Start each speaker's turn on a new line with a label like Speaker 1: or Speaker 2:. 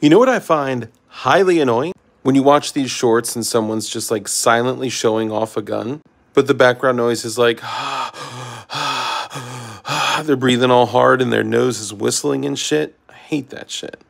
Speaker 1: You know what I find highly annoying? When you watch these shorts and someone's just like silently showing off a gun, but the background noise is like, they're breathing all hard and their nose is whistling and shit. I hate that shit.